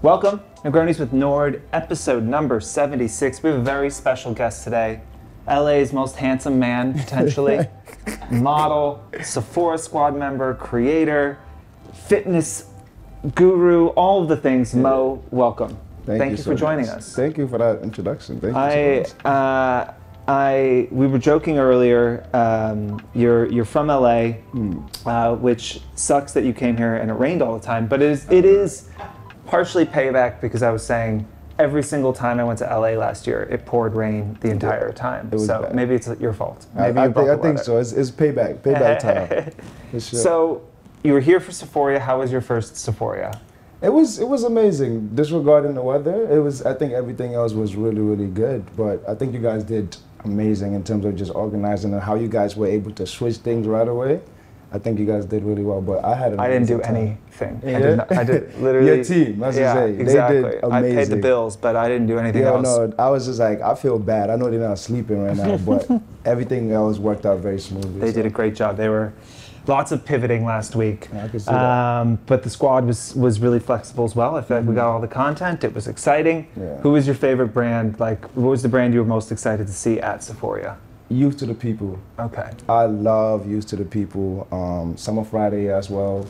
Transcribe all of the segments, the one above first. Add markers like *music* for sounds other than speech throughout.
Welcome, Negronis with Nord, episode number 76. We have a very special guest today. LA's most handsome man, *laughs* potentially. Model, Sephora squad member, creator, fitness guru, all of the things. Mo, welcome. Thank, you, so for joining much. us. Thank you for that introduction. Thank you I, so uh, I, we were joking earlier. Um, you're you're from LA, Hmm. uh, which sucks that you came here and it rained all the time. But it is it is partially payback because I was saying every single time I went to LA last year, it poured rain the entire time. so bad. maybe it's your fault. I, Maybe I you brought think, I think so. It's, it's payback, payback *laughs* time. Sure. So you were here for Sephoria. How was your first Sephoria? It was it was amazing. Disregarding the weather, it was. I think everything else was really really good. But I think you guys did amazing in terms of just organizing and how you guys were able to switch things right away. I think you guys did really well. But I had I didn't do time. anything. I Yeah? did, not, I did *laughs* literally. Your team, as you yeah, say, they did exactly. I paid the bills, but I didn't do anything Yeah, else. no, I was just like, I feel bad. I know they're not sleeping right now, but *laughs* everything else worked out very smoothly. They so. did a great job. They were lots of pivoting last week. Yeah, I can see that. Um, but the squad was was really flexible as well. I feel like we got all the content. It was exciting. Mm-hmm. Yeah. Who was your favorite brand? Like, what was the brand you were most excited to see at Sephora? Youth to the people. Okay. I love Youth to the People. Um, Summer Friday as well,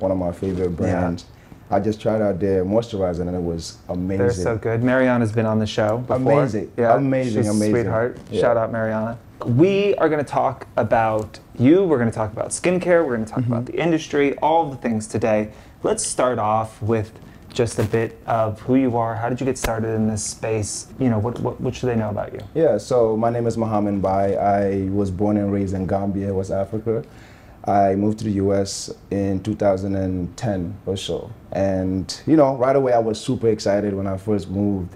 one of my favorite brands. Yeah. I just tried out their moisturizer and it was amazing. They're so good. Marianna's been on the show before. Amazing. Yeah, Amazing, she's amazing. sweetheart. Yeah. Shout out Marianna. We are going to talk about you. We're going to talk about skincare. We're going to talk Mm-hmm. about the industry, all the things today. Let's start off with just a bit of who you are. How did you get started in this space? You know, what, what, what should they know about you? Yeah, so my name is Mohamet Mbaye. I was born and raised in Gambia, West Africa. I moved to the US in 2010 or so. And, you know, right away I was super excited when I first moved.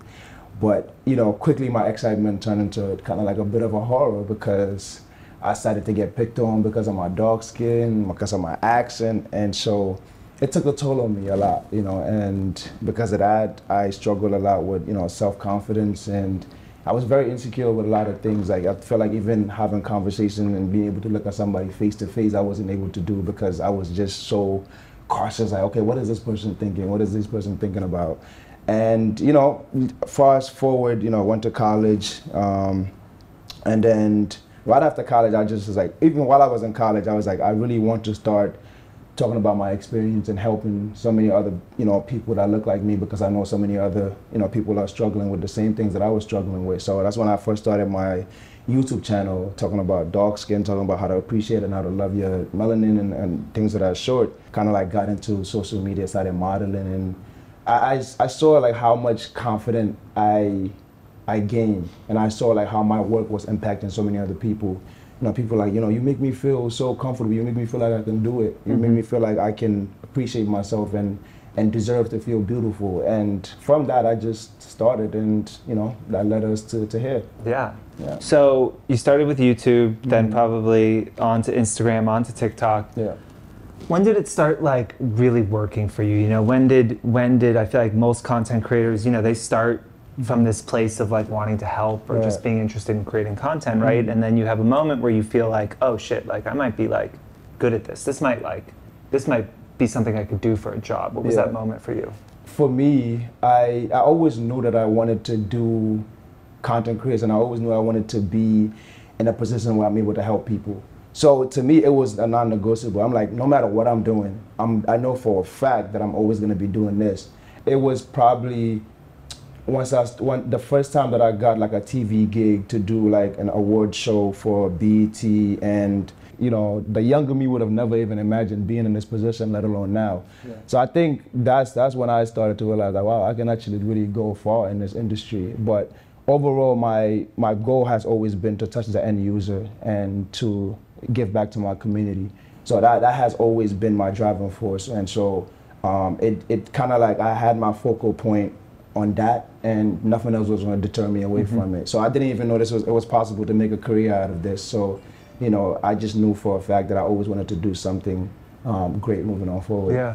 But, you know, quickly my excitement turned into kind of like a bit of a horror because I started to get picked on because of my dark skin, because of my accent. And so it took a toll on me a lot, you know, and because of that, I struggled a lot with, you know, self-confidence and I was very insecure with a lot of things. Like I felt like even having conversation and being able to look at somebody face to face, I wasn't able to do because I was just so cautious. Like, okay, what is this person thinking? What is this person thinking about? And you know, fast forward, you know, went to college, um, and then right after college, I just was like, even while I was in college, I was like, I really want to start talking about my experience and helping so many other you know people that look like me because I know so many other you know people are struggling with the same things that I was struggling with. So that's when I first started my YouTube channel talking about dark skin, talking about how to appreciate and how to love your melanin and, and things that that sort. Kind of like got into social media, started modeling, and I, I, saw like how much confident I I gained, and I saw like how my work was impacting so many other people. You know, people like you know, you make me feel so comfortable. You make me feel like I can do it. You make me feel like I can appreciate myself and and deserve to feel beautiful. And from that, I just started, and you know, that led us to to here. Yeah. Yeah. So you started with YouTube, then Mhm. probably onto Instagram, onto TikTok. Yeah. When did it start like really working for you? You know, when did when did I feel like most content creators, you know, they start from this place of like wanting to help or just being interested in creating content, right? Mhm. And then you have a moment where you feel like, oh shit, like I might be like good at this. This might like this might be something I could do for a job. What was Yeah. that moment for you? for me, I, I always knew that I wanted to do content creation. I always knew I wanted to be in a position where I'm able to help people. So to me, it was a non-negotiable. I'm like, no matter what I'm doing, I'm, I know for a fact that I'm always going to be doing this. It was probably once I when, the first time that I got like a TV gig to do like an award show for BET and you know the younger me would have never even imagined being in this position let alone now so I think that's that's when I started to realize like wow I can actually really go far in this industry but overall my my goal has always been to touch the end user and to give back to my community so that that has always been my driving force and so um, it, it kind of like I had my focal point on that, and nothing else was going to deter me away Mm-hmm. from it. So I didn't even know this was it was possible to make a career out of this. So, you know, I just knew for a fact that I always wanted to do something um, great moving on forward. Yeah.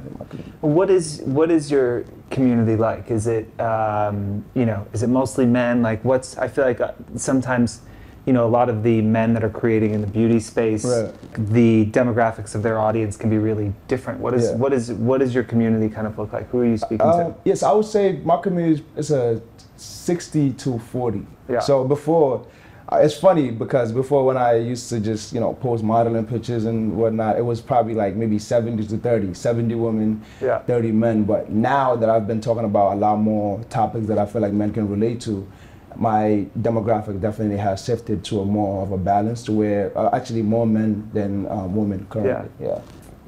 What is what is your community like? Is it um, you know is it mostly men? Like what's I feel like uh, sometimes you know a lot of the men that are creating in the beauty space Right. the demographics of their audience can be really different what is Yeah. what is what does your community kind of look like who are you speaking to? yes, I would say my community is a 60 to 40. Yeah. So before, uh, it's funny because before when I used to just, you know, post modeling pictures and whatnot, it was probably like maybe 70 to 30, 70 women, Yeah. 30 men. But now that I've been talking about a lot more topics that I feel like men can relate to, my demographic definitely has shifted to a more of a balance to where uh, actually more men than um, women currently. Yeah. to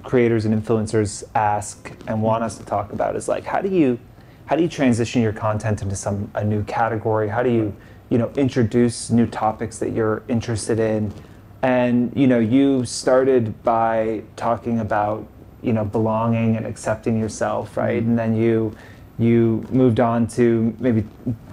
creators and influencers ask and want us to talk about is like how do you how do you transition your content into some a new category? How do you you know introduce new topics that you're interested in? And you know you started by talking about you know belonging and accepting yourself right? And then you you moved on to maybe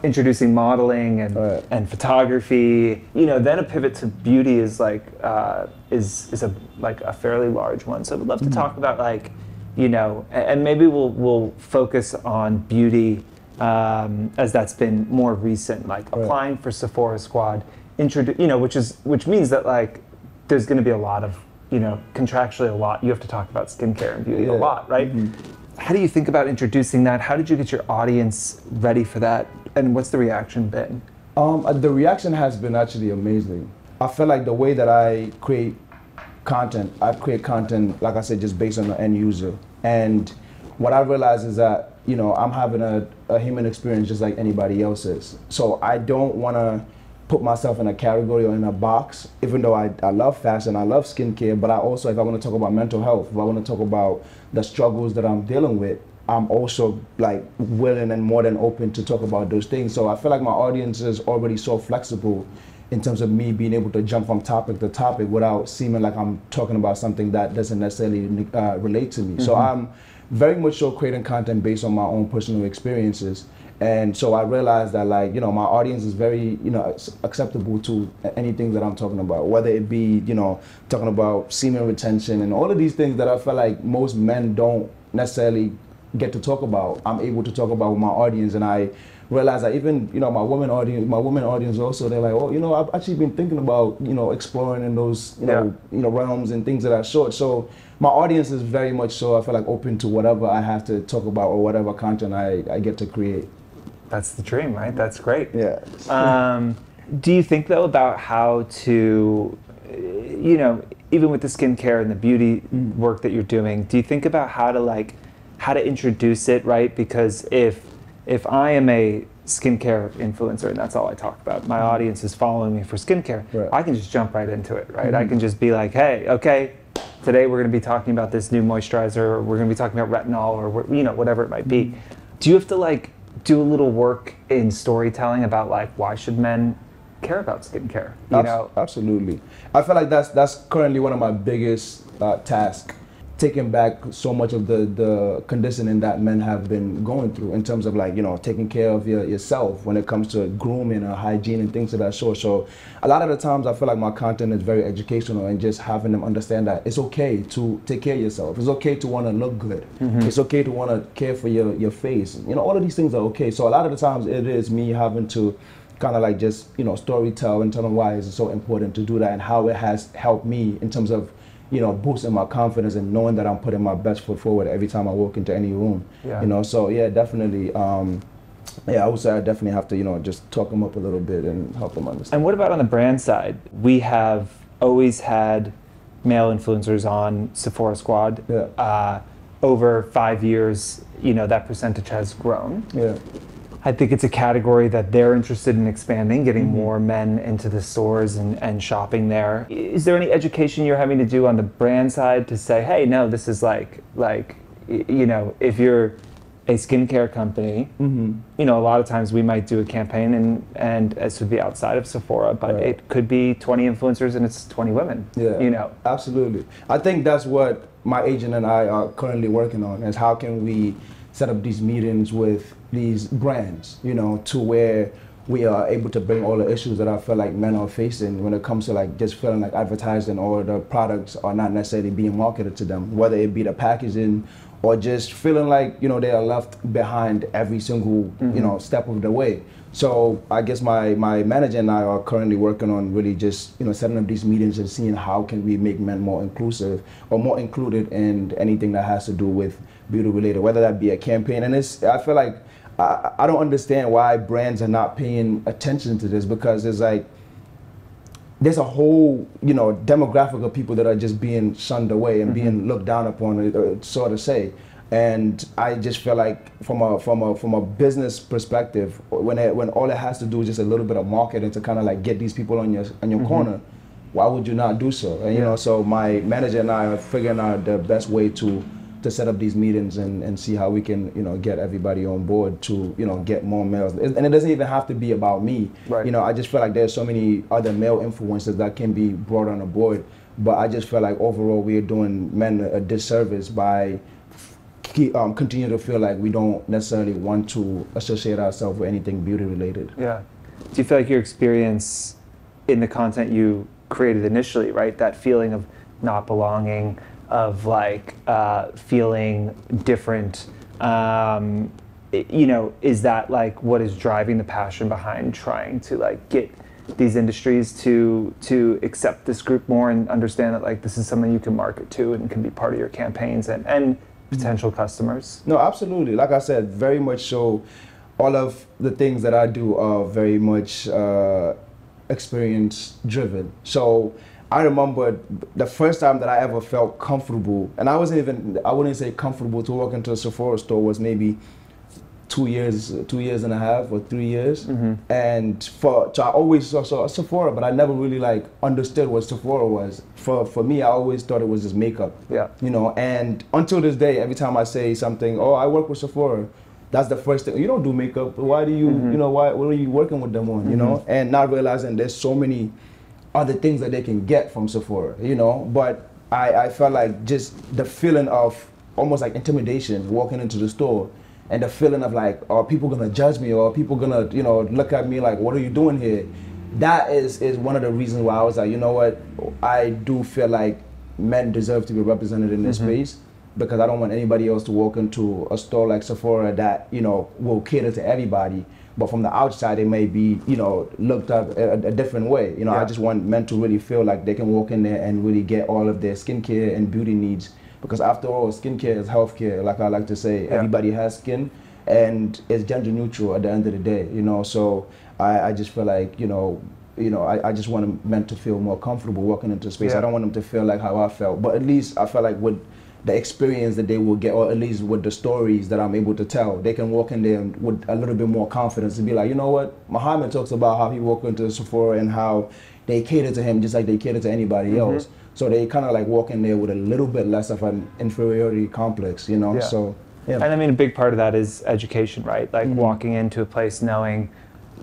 introducing modeling and Right. and photography you know then a pivot to beauty is like uh, is is a like a fairly large one so i would love to talk about like you know and maybe we'll we'll focus on beauty um, as that's been more recent like Right. applying for sephora squad introduce you know which is which means that like there's going to be a lot of you know contractually a lot you have to talk about skincare and beauty a Yeah. Mm-hmm. lot right how do you think about introducing that how did you get your audience ready for that and what's the reaction been Um, uh, the reaction has been actually amazing. I feel like the way that I create content, I create content, like I said, just based on the end user. And what I realize is that, you know, I'm having a, a human experience just like anybody else's. So I don't want to put myself in a category or in a box, even though I, I love fashion, I love skincare, but I also, if I want to talk about mental health, if I want to talk about the struggles that I'm dealing with, I'm also like willing and more than open to talk about those things. So I feel like my audience is already so flexible in terms of me being able to jump from topic to topic without seeming like I'm talking about something that doesn't necessarily uh, relate to me. So I'm very much so creating content based on my own personal experiences. And so I realized that like, you know, my audience is very, you know, acceptable to anything that I'm talking about, whether it be, you know, talking about semen retention and all of these things that I feel like most men don't necessarily get to talk about. I'm able to talk about with my audience and I realize that even, you know, my women audience, my women audience also, they're like, oh, you know, I've actually been thinking about, you know, exploring in those, you know, you know, realms and things that are short. So my audience is very much so, I feel like open to whatever I have to talk about or whatever content I, I get to create. That's the dream, right? That's great. Yeah. Um, do you think though about how to, you know, even with the skincare and the beauty work that you're doing, do you think about how to like, how to introduce it, right? Because if if I am a skincare influencer and that's all I talk about, my mm-hmm. audience is following me for skincare, Right. I can just jump right into it, right? I mm-hmm. can just be like, hey, okay, today we're going to be talking about this new moisturizer, or we're going to be talking about retinol, or you know whatever it might be. Mm-hmm. Do you have to like do a little work in storytelling about like why should men care about skincare? You Abs- know, absolutely. I feel like that's that's currently one of my biggest uh, tasks, taking back so much of the the conditioning that men have been going through in terms of like you know taking care of your, yourself when it comes to grooming or hygiene and things of that sort. So a lot of the times I feel like my content is very educational and just having them understand that it's okay to take care of yourself. It's okay to want to look good. Mm-hmm. It's okay to want to care for your your face. You know all of these things are okay. So a lot of the times it is me having to kind of like just you know story tell and tell them why it's so important to do that and how it has helped me in terms of you know boosting my confidence and knowing that I'm putting my best foot forward every time I walk into any room. Yeah. You know, so yeah, definitely. Um, yeah, I would say I definitely have to you know just talk them up a little bit and help them understand. and what about on the brand side? We have always had male influencers on Sephora Squad. Yeah. Uh, over five years, you know that percentage has grown. Yeah. I think it's a category that they're interested in expanding, getting mm-hmm. more men into the stores and, and shopping there. Is there any education you're having to do on the brand side to say, hey, no, this is like, like, you know, if you're a skincare company, mm-hmm. you know, a lot of times we might do a campaign and, and this would be outside of Sephora, but Right. it could be 20 influencers and it's 20 women, Yeah. you know. Absolutely. I think that's what my agent and I are currently working on is how can we set up these meetings with these brands, you know, to where we are able to bring all the issues that I feel like men are facing when it comes to like just feeling like advertising or the products are not necessarily being marketed to them, whether it be the packaging or just feeling like you know they are left behind every single mm-hmm. you know step of the way. So I guess my my manager and I are currently working on really just you know setting up these meetings and seeing how can we make men more inclusive or more included in anything that has to do with beauty related, whether that be a campaign. And it's I feel like I, I don't understand why brands are not paying attention to this because it's like there's a whole you know demographic of people that are just being shunned away and mm-hmm. being looked down upon, uh, so to say. And I just feel like from a from a from a business perspective, when it, when all it has to do is just a little bit of marketing to kind of like get these people on your on your mm-hmm. corner, why would you not do so? And you know, so my manager and I are figuring out the best way to to set up these meetings and, and see how we can you know get everybody on board to you know get more males. And it doesn't even have to be about me. Right. you know i just feel like there's so many other male influences that can be brought on board but i just feel like overall we're doing men a disservice by keep, um, continue to feel like we don't necessarily want to associate ourselves with anything beauty related. Yeah. Do you feel like your experience in the content you created initially right that feeling of not belonging of like uh, feeling different. Um, you know, is that like what is driving the passion behind trying to like get these industries to to accept this group more and understand that like this is something you can market to and can be part of your campaigns and and potential customers? No, absolutely. Like I said, very much so. All of the things that I do are very much uh, experience driven. So I remember the first time that I ever felt comfortable, and I wasn't even, I wouldn't say comfortable to walk into a Sephora store was maybe two years, two years and a half or three years. Mm-hmm. And for, so I always saw, saw Sephora, but I never really like understood what Sephora was. For, for me, I always thought it was just makeup. Yeah. You know, and until this day, every time I say something, oh, I work with Sephora, that's the first thing. You don't do makeup. Why do you, mm-hmm. you know, why, what are you working with them on, mm-hmm. you know? And not realizing there's so many, other things that they can get from Sephora, you know. But I, I felt like just the feeling of almost like intimidation walking into the store and the feeling of like, are people gonna judge me or are people gonna, you know, look at me like, what are you doing here? That is is one of the reasons why I was like, you know what, I do feel like men deserve to be represented in this mm-hmm. space because I don't want anybody else to walk into a store like Sephora that, you know, will cater to everybody but from the outside it may be you know looked at a, a different way you know yeah. i just want men to really feel like they can walk in there and really get all of their skincare and beauty needs because after all skincare is healthcare like i like to say yeah. everybody has skin and it's gender neutral at the end of the day you know so i, I just feel like you know you know, I, I just want men to feel more comfortable walking into space. Yeah. I don't want them to feel like how I felt, but at least I felt like with the experience that they will get, or at least with the stories that I'm able to tell, they can walk in there with a little bit more confidence and be like, you know what, Mohamet talks about how he walked into Sephora and how they cater to him just like they cater to anybody mm-hmm. else. So they kind of like walk in there with a little bit less of an inferiority complex, you know. Yeah. So yeah. And I mean, a big part of that is education, right? Like mm-hmm. walking into a place knowing,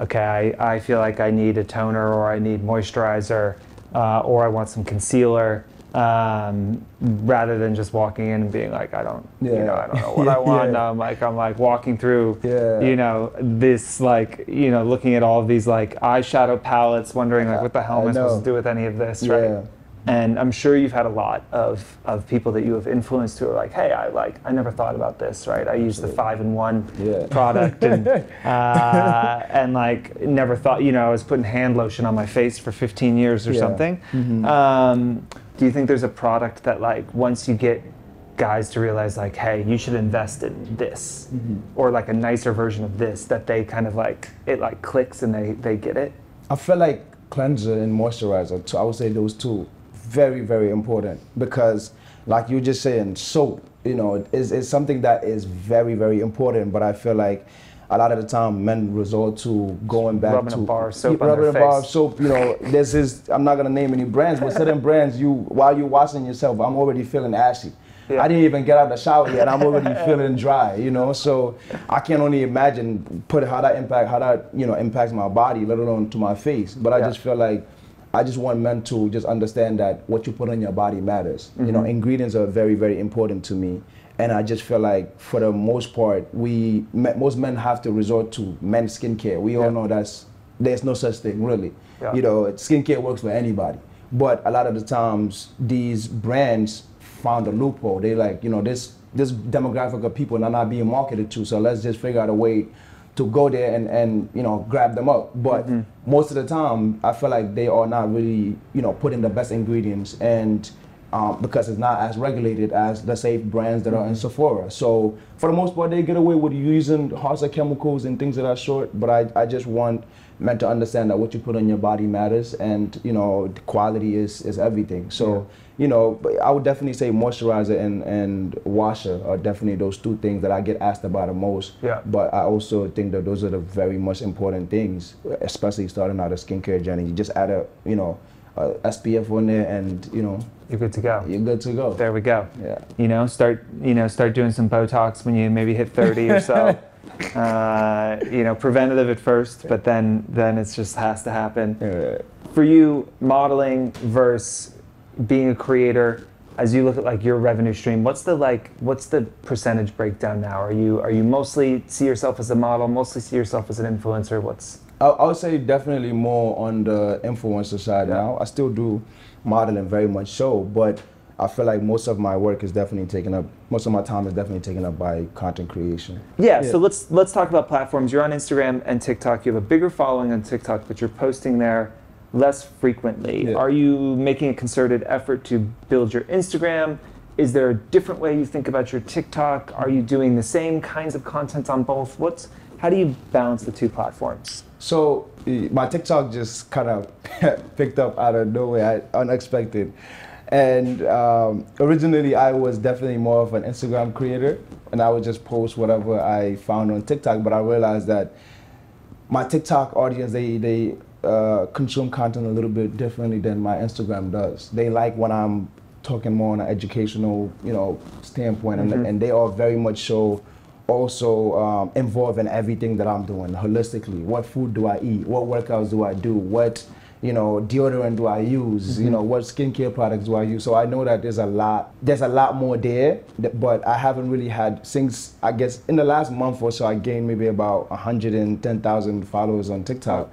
okay, I, I feel like I need a toner or I need moisturizer uh, or I want some concealer um, rather than just walking in and being like, I don't, yeah. you know, I don't know what I *laughs* want. yeah. I'm like, I'm like walking through, yeah. you know, this like, you know, looking at all of these like eyeshadow palettes, wondering like, what the hell am I, I supposed to do with any of this, right? And I'm sure you've had a lot of, of people that you have influenced who are like, hey, I like, I never thought about this, right? I use the five in one yeah. product and, *laughs* uh, and like never thought, you know, I was putting hand lotion on my face for 15 years or yeah. something. Mm-hmm. Um, do you think there's a product that like once you get guys to realize like hey you should invest in this mm-hmm. or like a nicer version of this that they kind of like it like clicks and they they get it i feel like cleanser and moisturizer so i would say those two very very important because like you just saying soap you know is, is something that is very very important but i feel like a lot of the time men resort to going back rubbing to a bar of soap rubbing a bar of soap. You know, this is I'm not gonna name any brands, but certain brands you while you're washing yourself, I'm already feeling ashy. Yeah. I didn't even get out of the shower yet. I'm already *laughs* feeling dry, you know. So I can only imagine put how that impact how that you know impacts my body, let alone to my face. But I yeah. just feel like I just want men to just understand that what you put on your body matters. You know, mm-hmm. ingredients are very, very important to me. And I just feel like, for the most part, we most men have to resort to men's skincare. We all Yeah. know that's there's no such thing really. Yeah. You know, skincare works for anybody. But a lot of the times, these brands found a loophole. They like, you know, this this demographic of people are not being marketed to. So let's just figure out a way to go there and, and you know grab them up. But mm-hmm. most of the time, I feel like they are not really you know putting the best ingredients and. Um, because it's not as regulated as let's say brands that are in Sephora. So for the most part, they get away with using harsher chemicals and things of that sort. But I, I just want men to understand that what you put on your body matters, and you know the quality is is everything. So you know, I would definitely say moisturizer and and washer are definitely those two things that I get asked about the most. Yeah. But I also think that those are the very much important things, especially starting out a skincare journey. You just add a you know SPF on there, and you know You're good to go. you're good to go. There we go. Yeah. You know, start you know start doing some Botox when you maybe hit 30 or so. *laughs* uh, you know, preventative at first, but then then it just has to happen. Yeah. For you, modeling versus being a creator, as you look at like your revenue stream, what's the like what's the percentage breakdown now? Are you are you mostly see yourself as a model, mostly see yourself as an influencer? What's I, I would say definitely more on the influencer side Yeah. now. I still do modeling very much so, but I feel like most of my work is definitely taken up. Most of my time is definitely taken up by content creation. Yeah, Yeah. so let's let's talk about platforms. You're on Instagram and TikTok. You have a bigger following on TikTok, but you're posting there less frequently. Yeah. Are you making a concerted effort to build your Instagram? Is there a different way you think about your TikTok? Are you doing the same kinds of content on both? What's how do you balance the two platforms? So my TikTok just kind of *laughs* picked up out of nowhere, unexpected. And um, originally, I was definitely more of an Instagram creator, and I would just post whatever I found on TikTok. But I realized that my TikTok audience they they uh, consume content a little bit differently than my Instagram does. They like when I'm talking more on an educational, you know, standpoint, and, and they are very much so also um, involved in everything that I'm doing holistically. What food do I eat? What workouts do I do? What you know deodorant do I use? You know what skincare products do I use? So I know that there's a lot. There's a lot more there, but I haven't really had since I guess in the last month or so I gained maybe about 110,000 followers on TikTok.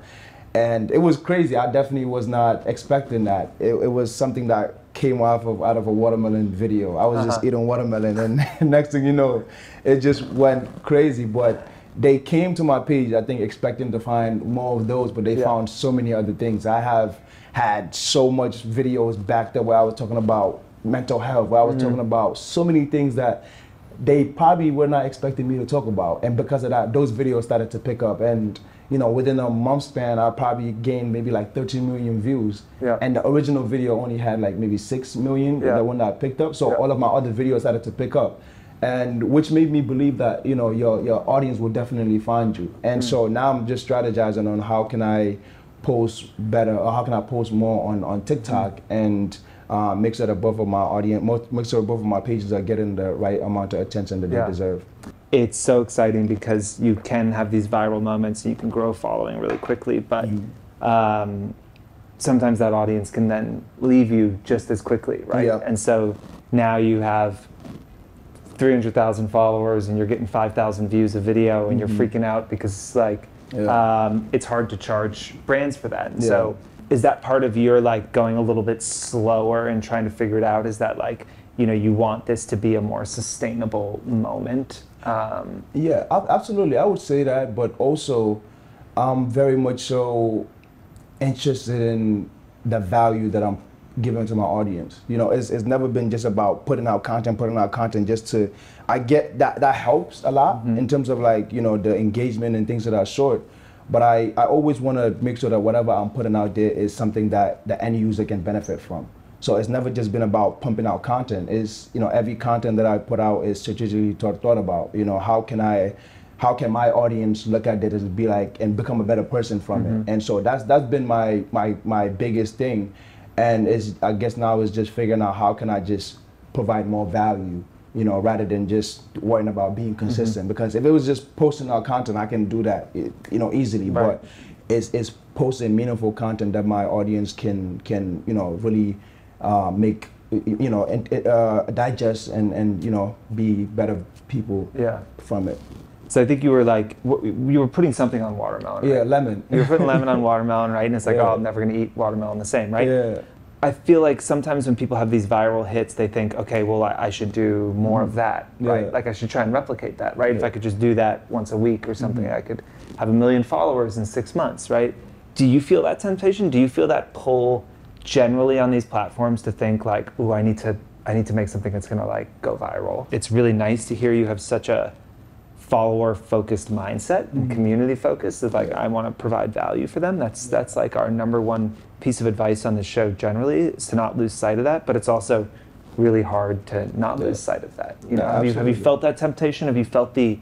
And it was crazy. I definitely was not expecting that. It, it was something that came off of out of a watermelon video. I was just Uh-huh. eating watermelon, and *laughs* next thing you know, it just went crazy. But they came to my page, I think, expecting to find more of those, but they Yeah. found so many other things. I have had so much videos back there where I was talking about mental health, where I was talking about so many things that they probably were not expecting me to talk about. And because of that, those videos started to pick up. And, you know, within a month span, I probably gained maybe like 13 million views. Yeah. And the original video only had like maybe 6 million, Yeah. the one that I picked up. So Yeah. all of my other videos started to pick up. And which made me believe that, you know, your, your audience will definitely find you. And so now I'm just strategizing on how can I post better or how can I post more on, on TikTok and uh, make sure that both of my audience, make sure both of my pages are getting the right amount of attention that Yeah. they deserve. It's so exciting because you can have these viral moments and you can grow a following really quickly, but um, sometimes that audience can then leave you just as quickly, right? Yeah. And so now you have 300,000 followers and you're getting 5,000 views a video and you're freaking out because it's like Mm-hmm. Yeah. um, it's hard to charge brands for that. And so is that part of your like going a little bit slower and trying to figure it out? Is that like, you know, you want this to be a more sustainable moment? Um, Yeah, absolutely. I would say that, but also, I'm very much so interested in the value that I'm giving to my audience. You know, it's, it's never been just about putting out content, putting out content just to. I get that that helps a lot in terms of like you know the engagement and things that are short. But I, I always want to make sure that whatever I'm putting out there is something that the end user can benefit from. So it's never just been about pumping out content. It's you know every content that I put out is strategically thought, thought about. You know how can I, how can my audience look at it and be like and become a better person from it. Mm-hmm. And so that's that's been my my my biggest thing, and is I guess now is just figuring out how can I just provide more value. You know, rather than just worrying about being mm-hmm. consistent. Because if it was just posting out content, I can do that, you know, easily. Right. But it's is posting meaningful content that my audience can can you know really uh, make you know and uh, digest and and you know be better people Yeah. from it. So I think you were like, you were putting something on watermelon. Yeah, lemon. You were putting lemon on *laughs* watermelon, right? And it's like, Yeah. oh, I'm never going to eat watermelon the same, right? Yeah. I feel like sometimes when people have these viral hits, they think, okay, well, I, I should do more of that, right? Yeah. Like I should try and replicate that, right? If I could just do that once a week or something, I could have a million followers in six months, right? Do you feel that temptation? Do you feel that pull generally on these platforms to think like, ooh, I need to, I need to make something that's gonna like go viral? It's really nice to hear you have such a follower focused mindset and mm-hmm. community focused of like I want to provide value for them. That's that's like our number one piece of advice on the show generally is to not lose sight of that, but it's also really hard to not lose sight of that. You know, Yeah, have you have you felt that temptation? Have you felt the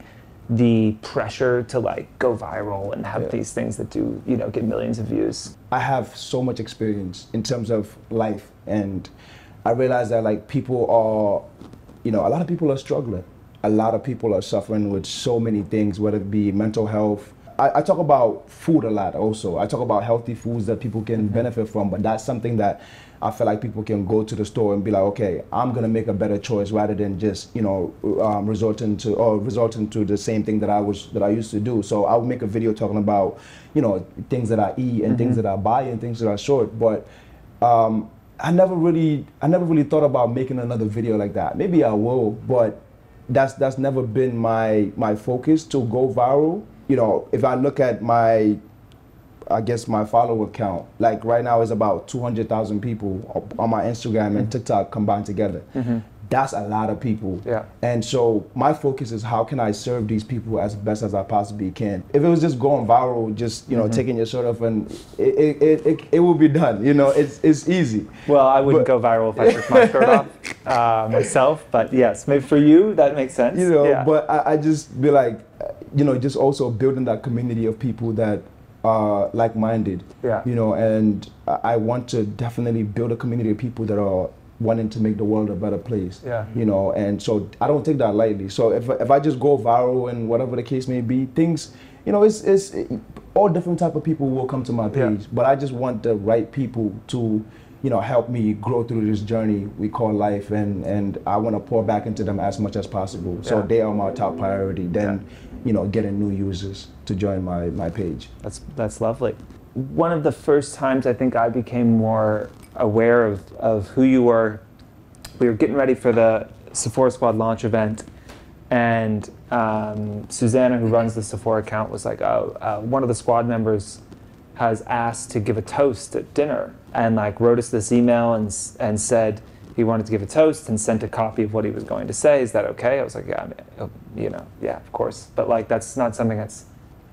the pressure to like go viral and have Yeah. these things that do, you know, get millions of views? I have so much experience in terms of life, and I realize that like people are, you know, a lot of people are struggling. A lot of people are suffering with so many things, whether it be mental health. I, I talk about food a lot also. I talk about healthy foods that people can mm-hmm. benefit from, but that's something that I feel like people can go to the store and be like, okay, I'm gonna make a better choice rather than just you know um, resorting to or resorting to the same thing that I was that I used to do. So I would make a video talking about you know things that I eat and things that I buy and things that I short, but um, I never really I never really thought about making another video like that. Maybe I will, but that's that's never been my my focus to go viral. You know, if I look at my I guess my follower count, like right now is about 200,000 people on my Instagram and mm-hmm. TikTok combined together. Mm-hmm. That's a lot of people. Yeah. And so my focus is how can I serve these people as best as I possibly can. If it was just going viral, just you know mm-hmm. taking your shirt off and it it, it, it, it will be done. You know, it's it's easy. Well, I wouldn't But- go viral if I took my shirt off *laughs* uh, myself, but yes, maybe for you that makes sense. you know Yeah. but I, I just be like you know just also building that community of people that are like-minded Yeah. you know and I want to definitely build a community of people that are wanting to make the world a better place Yeah. you know and so I don't take that lightly so if, if I just go viral and whatever the case may be things you know it's, it's all different type of people will come to my Yeah. page but I just want the right people to you know help me grow through this journey we call life and and I want to pour back into them as much as possible so Yeah. they are my top priority then you know getting new users to join my my page That's that's lovely. One of the first times I think I became more aware of, of who you were. We were getting ready for the Sephora Squad launch event, and um, Susanna, who runs the Sephora account, was like, "Oh, uh, one of the squad members has asked to give a toast at dinner," and like wrote us this email and and said he wanted to give a toast and sent a copy of what he was going to say. Is that okay? I was like, "Yeah, I mean, uh, you know, yeah, of course." But like, that's not something that's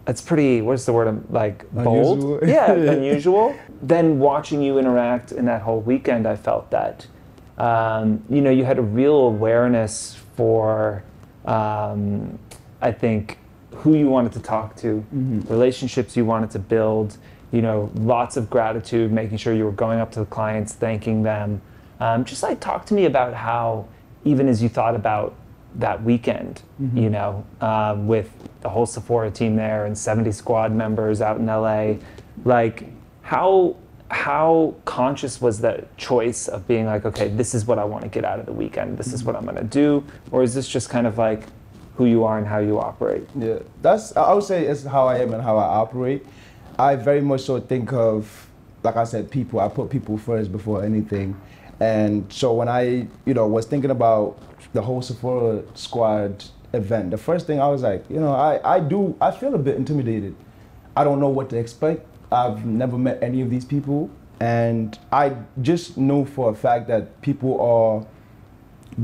that's pretty what's the word um, like bold Unusual. *laughs* yeah *laughs* unusual then watching you interact in that whole weekend i felt that um, you know you had a real awareness for um, i think who you wanted to talk to relationships you wanted to build you know lots of gratitude making sure you were going up to the clients thanking them. Um, just like talk to me about how even as you thought about that weekend, you know, um, with the whole Sephora team there and 70 squad members out in LA, like how how conscious was the choice of being like, okay, this is what I want to get out of the weekend, this is what I'm going to do, or is this just kind of like who you are and how you operate? Yeah, that's I would say it's how I am and how I operate. I very much so think of, like I said, people. I put people first before anything, and so when I, you know, was thinking about the whole Sephora Squad event, the first thing I was like, you know, I I do I feel a bit intimidated. I don't know what to expect. I've never met any of these people, and I just know for a fact that people are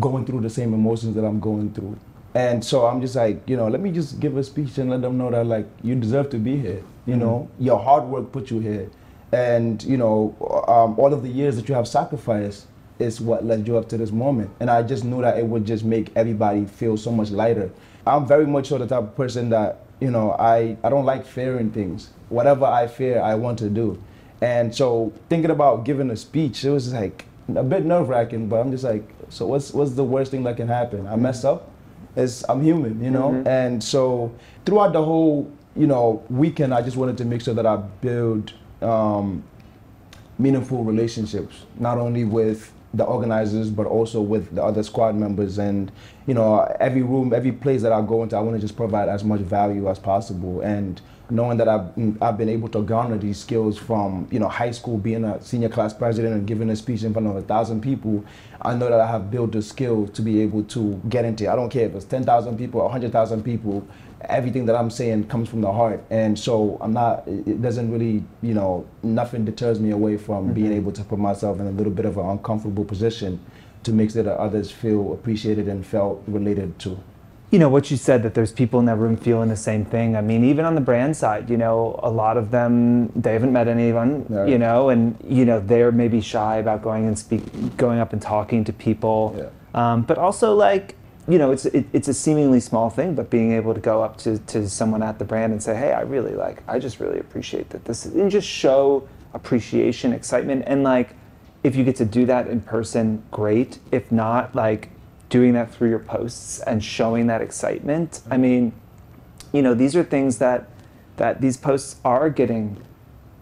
going through the same emotions that I'm going through. And so I'm just like, you know, let me just give a speech and let them know that like you deserve to be here. You know, your hard work put you here, and you know, um, all of the years that you have sacrificed is what led you up to this moment. And I just knew that it would just make everybody feel so much lighter. I'm very much so the type of person that you know I I don't like fearing things. Whatever I fear, I want to do. And so thinking about giving a speech, it was like a bit nerve wracking. But I'm just like, so what's what's the worst thing that can happen? I mess up. It's I'm human, you know. And so throughout the whole you know, weekend, I just wanted to make sure that I build um, meaningful relationships, not only with the organizers, but also with the other squad members. And, you know, every room, every place that I go into, I want to just provide as much value as possible. And knowing that I've, I've been able to garner these skills from, you know, high school, being a senior class president and giving a speech in front of a thousand people, I know that I have built the skill to be able to get into, I don't care if it's 10,000 people or 100,000 people, everything that I'm saying comes from the heart. And so I'm not, it doesn't really, you know, nothing deters me away from mm-hmm. being able to put myself in a little bit of an uncomfortable position to make sure that others feel appreciated and felt related to. You know, what you said that there's people in that room feeling the same thing. I mean, even on the brand side, you know, a lot of them, they haven't met anyone, right. you know, and, you know, they're maybe shy about going and speak, going up and talking to people. Yeah. Um, but also like, you know, it's it, it's a seemingly small thing, but being able to go up to, to someone at the brand and say, hey, I really like, I just really appreciate that this, and just show appreciation, excitement, and like, if you get to do that in person, great. If not, like, doing that through your posts and showing that excitement. I mean, you know, these are things that that these posts are getting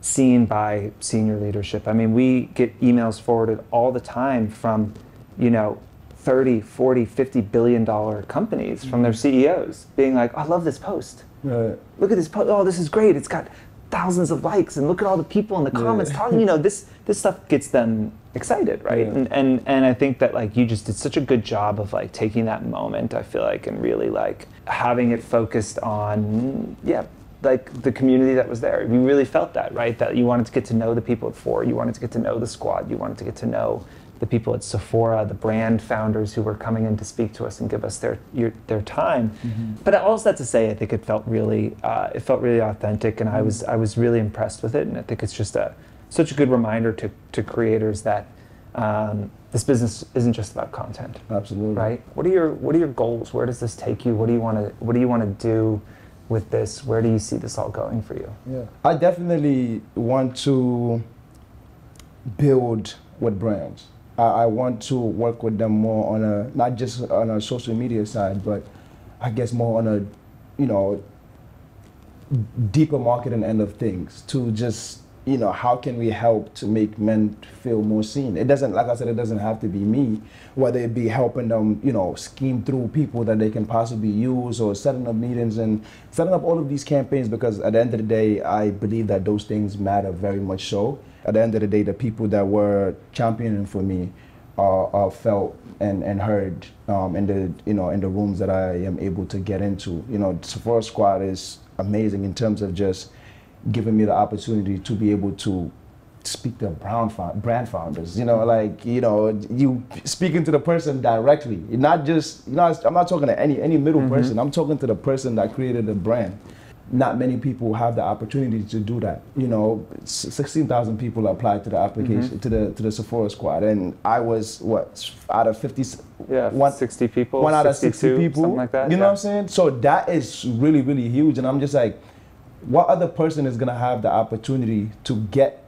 seen by senior leadership. I mean, we get emails forwarded all the time from, you know, 30, 40, 50 billion dollar companies mm-hmm. from their CEOs being like, I love this post. Right. Look at this post. Oh, this is great. It's got thousands of likes and look at all the people in the comments yeah. talking, you know, this this stuff gets them excited, right? Yeah. And, and and I think that like you just did such a good job of like taking that moment, I feel like, and really like having it focused on yeah, like the community that was there. You really felt that, right? That you wanted to get to know the people at Fohr, you wanted to get to know the squad, you wanted to get to know the people at Sephora, the brand founders who were coming in to speak to us and give us their your, their time. Mm-hmm. But all that to say, I think it felt really uh, it felt really authentic, and. I was I was really impressed with it. And I think it's just a such a good reminder to to creators that. Um, this business isn't just about content. Absolutely. Right. What are your What are your goals? Where does this take you? What do you want to What do you want to do with this? Where do you see this all going for you? Yeah, I definitely want to build with brands. I, I want to work with them more on a not just on a social media side, but I guess more on a you know deeper marketing end of things to just you know how can we help to make men feel more seen it doesn't like i said it doesn't have to be me whether it be helping them you know scheme through people that they can possibly use or setting up meetings and setting up all of these campaigns because at the end of the day i believe that those things matter very much so at the end of the day, the people that were championing for me are, are felt and, and heard um, in the you know in the rooms that I am able to get into. You know, Sephora Squad is amazing in terms of just giving me the opportunity to be able to speak to brown brand founders. You know, like you know, you speaking to the person directly, You're not just you know. I'm not talking to any any middle mm-hmm. person. I'm talking to the person that created the brand not many people have the opportunity to do that. You know, 16,000 people applied to the application mm-hmm. to the to the Sephora squad, and I was what out of 50, yeah, one, 60 people, one out of 60 people, something like that. You know yeah. what I'm saying? So that is really really huge, and I'm just like, what other person is gonna have the opportunity to get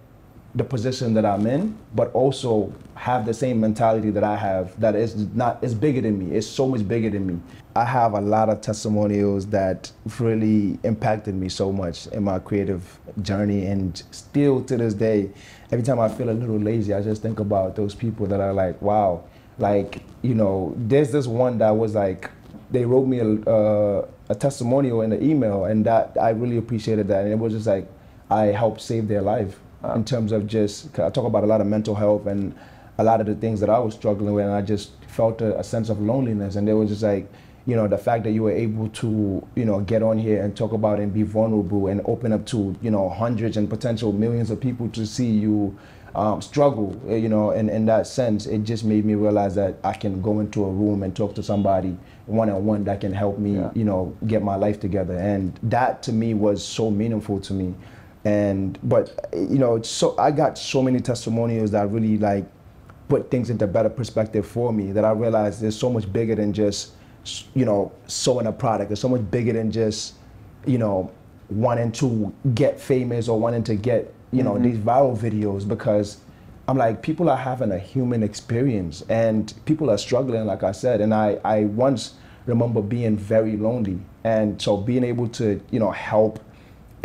the position that I'm in, but also have the same mentality that I have that is not is bigger than me. It's so much bigger than me. I have a lot of testimonials that really impacted me so much in my creative journey and still to this day, every time I feel a little lazy, I just think about those people that are like, wow, like, you know, there's this one that was like, they wrote me a, uh, a testimonial in the email and that I really appreciated that. And it was just like, I helped save their life in terms of just I talk about a lot of mental health and a lot of the things that I was struggling with, and I just felt a, a sense of loneliness, and it was just like you know the fact that you were able to you know get on here and talk about and be vulnerable and open up to you know hundreds and potential millions of people to see you um, struggle eh, you know and in that sense it just made me realize that i can go into a room and talk to somebody one-on-one that can help me yeah. you know get my life together. And that to me was so meaningful to me. And but you know so i got so many testimonials that really like put things into better perspective for me that i realized there's so much bigger than just you know selling a product. It's so much bigger than just you know wanting to get famous or wanting to get you know mm-hmm. these viral videos because i'm like people are having a human experience and people are struggling like i said and i i once remember being very lonely and so being able to you know help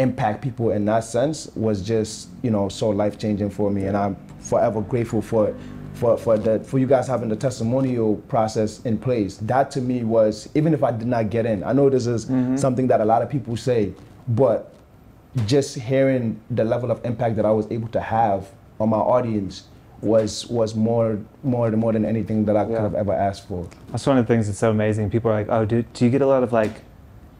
impact people in that sense was just you know so life changing for me, and I'm forever grateful for for for the for you guys having the testimonial process in place. That to me was even if I did not get in. I know this is something that a lot of people say, but just hearing the level of impact that I was able to have on my audience was was more more more than anything that I could have ever asked for. That's one of the things that's so amazing. People are like, oh, do, do you get a lot of like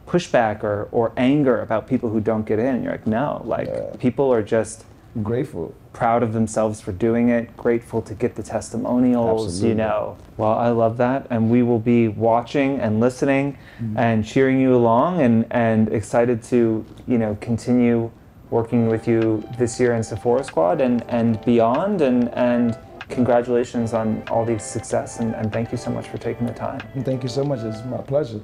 pushback or, or anger about people who don't get in? You're like, no. Like, Yeah. people are just Grateful. proud of themselves for doing it, grateful to get the testimonials, Absolutely. you know. Well, I love that. And we will be watching and listening Mm-hmm. and cheering you along and, and excited to, you know, continue working with you this year in Sephora Squad and, and beyond. And, and congratulations on all the success. And, and thank you so much for taking the time. Thank you so much. It's my pleasure.